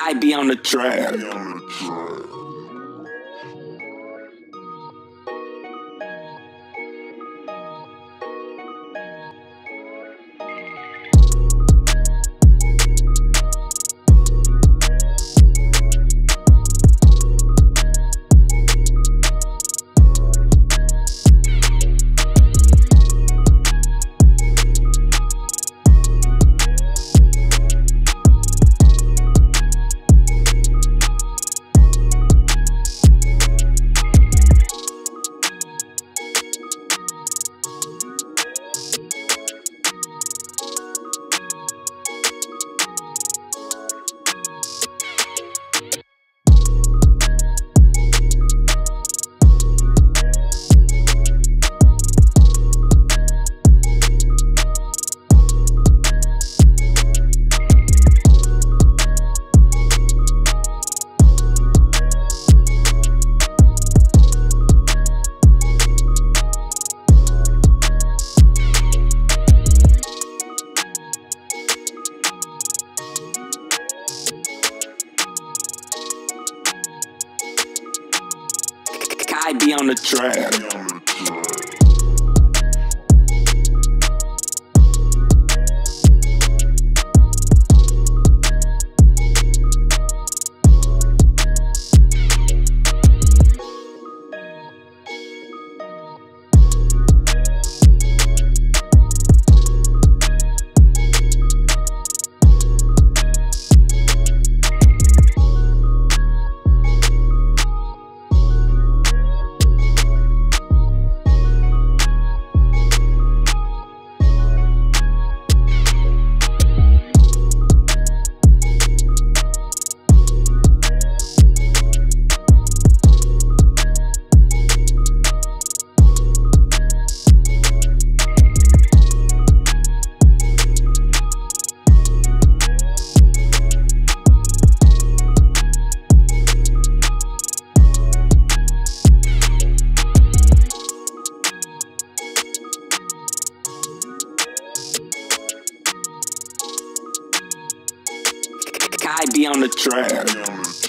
Kai be on the track. Kai be on the track. Kai be on the track.